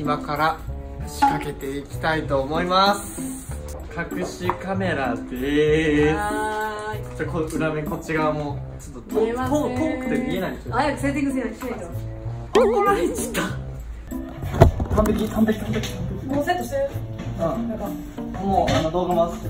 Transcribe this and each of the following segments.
今から仕掛けていきたいと思います。隠しカメラでーすじゃこ裏面こっち側もちょっと遠遠くて見えないんですよ。早くセッティングせないしないと。怒られちゃった。完璧完璧完璧。もうセットして。るうん。もうあの動画回し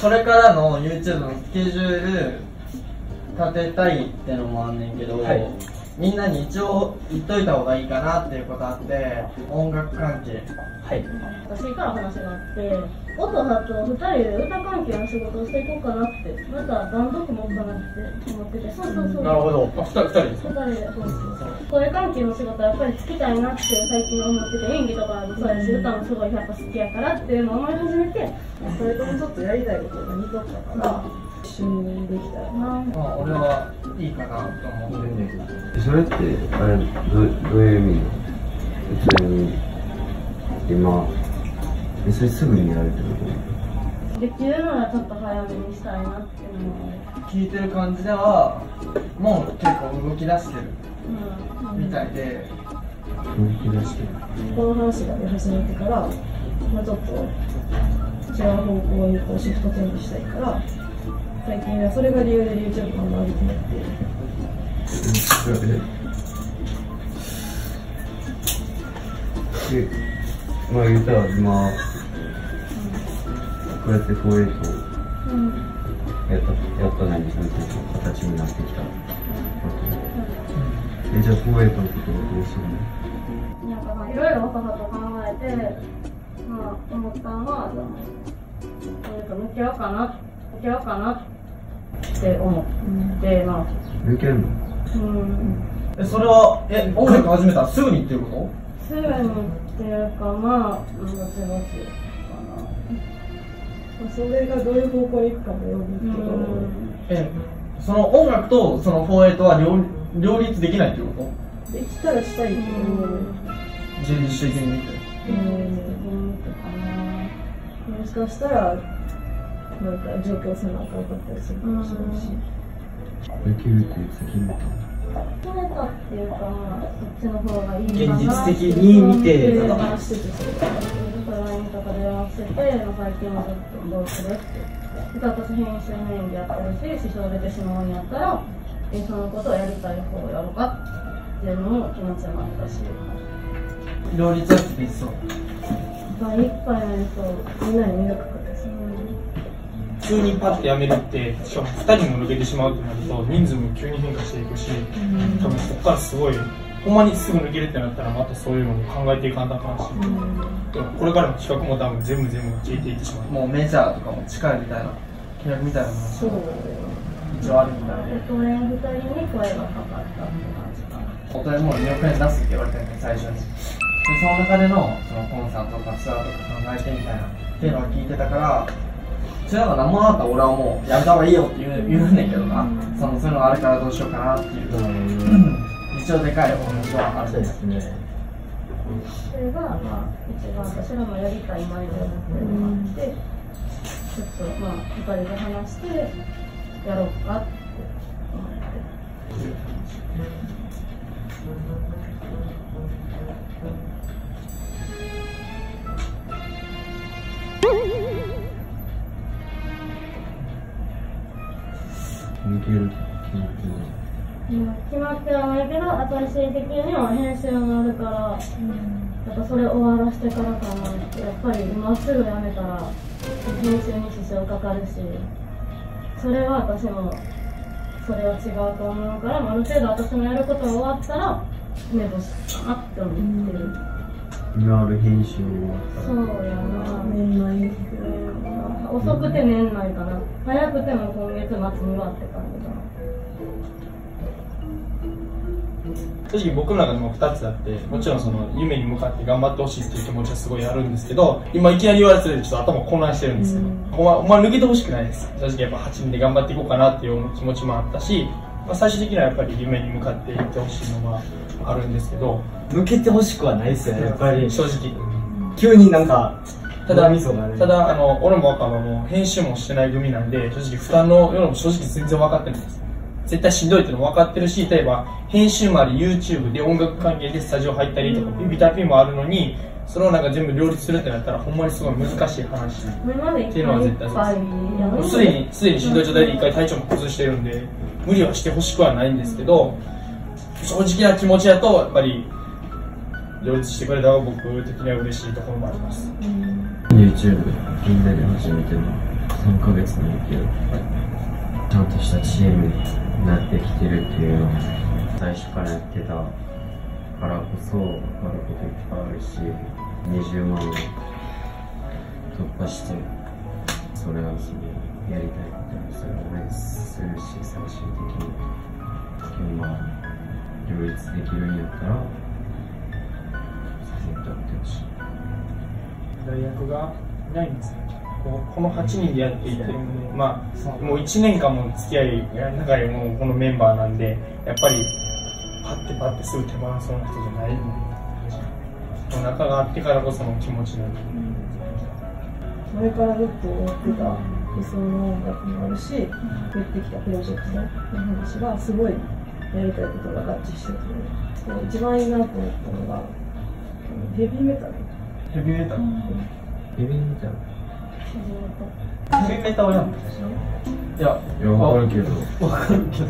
それからの YouTube のスケジュール立てたいってのもあんねんけど、はい。みんなに一応言っといた方がいいかなっていうことあって音楽関係。はい。私から話があって、音葉と二人で歌関係の仕事をしていこうかなって、またバンド組もうかなって思ってて、そうそうそう。なるほど。あ二人二人です二人で、そうそうそう。声関係の仕事はやっぱりつきたいなって最近思ってて、演技とかもそうやし、歌もすごいやっぱ好きやからっていうのを思い始めて、それともちょっとやりたいことが似とったから一緒にできたら。なまあ俺はいいかなと思っててそれってあれどどういう意味普通に今えそれすぐにやるってこできるならちょっと早めにしたいなっていうのを、聞いてる感じではもう結構動き出してるうん。みたいで、と動き出してる。この話が出始めてから、まあ、ちょっと違う方向にこうシフトチェンジしたいから最近はそれが理由で YouTube が回りきなって。でまあ言ったら今こうやってフォーエイトうん。やったやったのになんていうか形になってきたわけえじゃあフォーエイトのことはどうするのなんかまあいろいろ母と考えて、まあ思ったのは、なんか向き合おうかな、向き合おうかなって思って、まあ、抜けんのうん、えそれはえ音楽始めたらすぐにっていうこすぐにっていうかまあ、ぼちぼちかな。それがどういう方向に行くかもよるけど、えその音楽とその48は両両立できないっていうこできたらしたいけど、う。もしかしたらなんか状況せなあかんかったりするかもしれないし、できるっていつ決めた決めたっていうか、まあ、そっちの方がいいかな現実的に見てとか電話してて、まあ、最近はちょっとどうするって。で私編集メインでやってるし、支障出てしまうんやったら、えそのことをやりたい方をやろうかっていうのも気持ちもあったし、両立はできそういっぱいいっぱいないとみんなに迷惑かかってさ。普通にパッてやめるってしかも2人も抜けてしまうってなると人数も急に変化していくし多分ここからすごいほんまにすぐ抜けるってなったらまたそういうのも考えていかんとあかんし、これからの企画も多分全部全部消えていってしまう。もうメジャーとかも近いみたいな契約みたいな話そうが一応あるみたいで大人2人に声がかかったって感じかな。大人も2億円出すって言われてるね最初にでその中でのそのコンサートとかツアーとか考えてみたいなっていうのを聞いてたからそれは何もなかったら俺はもうやめた方がいいよって言う言うねんけどなそのそういうのがあるからどうしようかなっていう一応でかいお話はあるんですねそれが、まあ、一番私らもやりたいマインドになってるのがあって、ちょっと、まあ、二人で話して、やろうかって思って。抜けるうん決まってはないけど、私的には編集もあるから、やっぱそれ終わらせてからかなって、やっぱり今すぐやめたら、編集に支障かかるし、それは私も、それは違うと思うから、ある程度私のやることが終わったら、目星かなって思ってる。今ある編集そうらやな。年内うん遅くて年内かな。早くても今月末にはって感じかな。正直僕の中でも2つあってもちろんその夢に向かって頑張ってほしいっていう気持ちはすごいあるんですけど今いきなり言われてちょっと頭混乱してるんですよ、お前お前抜けてほしくないです。正直やっぱ8人で頑張っていこうかなっていう気持ちもあったし、まあ、最終的にはやっぱり夢に向かっていってほしいのはあるんですけど抜けてほしくはないですよねやっぱり。正直。急になんかただ、味噌がね。ただ、あの、俺も若葉も編集もしてない組なんで、正直負担のようも正直全然分かってないです。絶対しんどいっていうのも分かってるし、例えば、編集もあり、YouTube で音楽関係でスタジオ入ったりとか、ビビタピもあるのに、それをなんか全部両立するってなったら、ほんまにすごい難しい話。っていうのは絶対そうですもうすでに、すでにしんどい状態で一回体調も崩してるんで、無理はしてほしくはないんですけど、正直な気持ちだと、やっぱり、両立してくれた方が僕的には嬉しいところもあります。YouTube みんなで始めても3ヶ月なんやけどちゃんとしたチームになってきてるっていうのを最初からやってたからこそ分かることいっぱいあるし20万を突破してそれはそのやりたいことにそれを応援するし最終的に現場両立できるんやったらさせてやってほしい。大学がないんですねこうこの8人でやっていてまあもう1年間も付き合いが長いもうこのメンバーなんでやっぱりパッてパッてすぐ手放そうな人じゃない。んでお腹があってからこその気持ちなん。で前からずっと思ってた理想の音楽もあるし言ってきたプロジェクトの話がすごいやりたいことが合致しててで一番いいなと思ったのがヘビーメタル。ヘビーメタル。ビビンみたいなヘビーメタルやんいやいや、わかるけど。わかるけど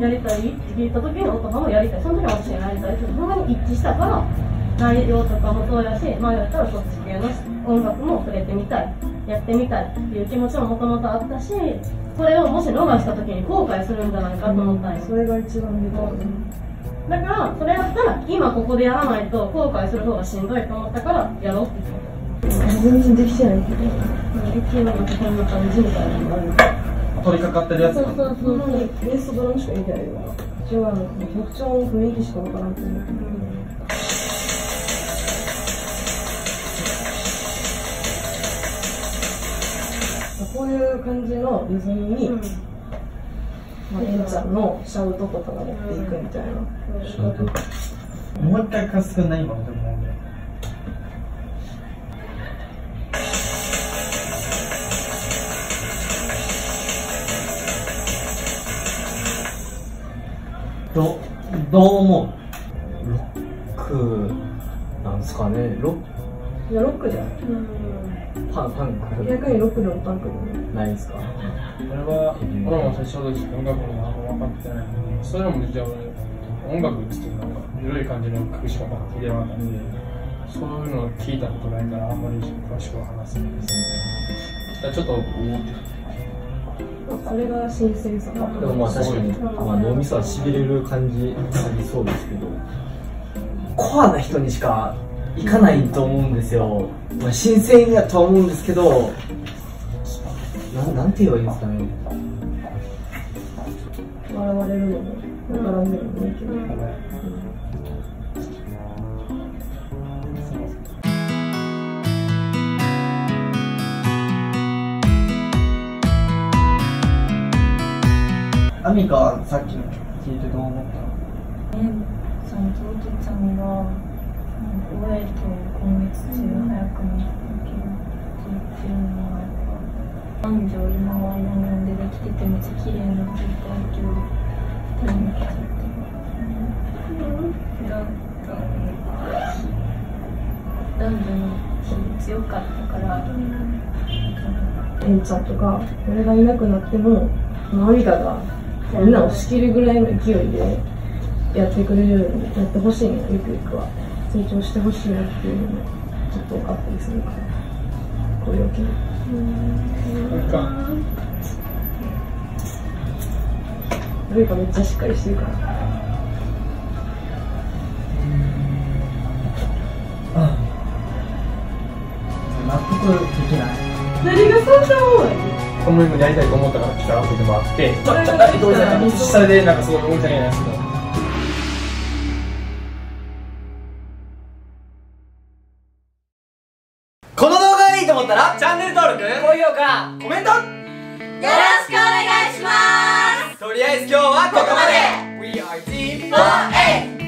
やりたいって聞いた時にお母さんもやりたいその時は私がやりたいってほんまに一致したから内容とかもそうやし前やったらそっち系の音楽も触れてみたいやってみたいっていう気持ちももともとあったしそれをもし逃した時に後悔するんじゃないかと思ったんよそれが一番でかいだからそれやったら今ここでやらないと後悔する方がしんどいと思ったからやろうって言って全然できてないけどた勢いのこん。な感じみたいな取り掛かってるやつそうそうそうベースドラムしか入れてないから違うの曲調の雰囲気しかわからん。と思うこういう感じのリズムに、うん。まあ、エンちゃん。のシャウトとかが持っていくみたいな、ショートもう一回貸してくない今のでもどどう思ロックなんですかね。ロいやロックじゃないッパンパン。ク逆にロックでもパンクでもないですか？俺は俺も最初の時音楽のあんま分かってないのでそれもじゃあ俺音楽っつってなんか緩い感じの曲しか分かってなかったんでそういうのを聞いたことないからあんまり詳しくは話せないですだからちょっとおおってそれが新鮮さ。かでもまあ確かに、まあ、脳みそはしびれる感じありそうですけど。コアな人にしか行かないと思うんですよ、まあ、新鮮やとは思うんですけどなんなんて言えばいいんですかね。笑われるのもわからんでもないけど、アミカはさっきの曲聞いてどう思ったの？えそのトトちゃんが親と今月中早くに受けるっていうのはやっぱ男女今は読んでできててめっちゃ綺麗な状態やけど手抜けちゃってなんか男女の気強かったから。エンちゃんとか俺がいなくなってもマミカがみんなを仕切るぐらいの勢いでやってくれるようにやってほしいのよゆくゆくは成長してほしいなっていうのもちょっと分かったりするからこういうわけでなんかルイカめっちゃしっかりしてるから。納得できない。何がそんな多い？このやりたいと思ったから来たわけでもあってちょっとだけどうじゃない年下でなんかすごい申し訳な。いですけどこの動画がいいと思ったらチャンネル登録高評価コメント。よろしくお願いします。とりあえず今日はここまで。We are team フォー